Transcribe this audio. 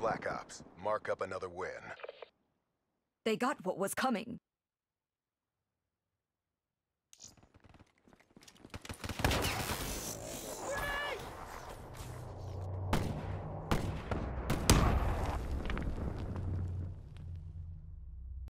Black Ops, mark up another win. They got what was coming.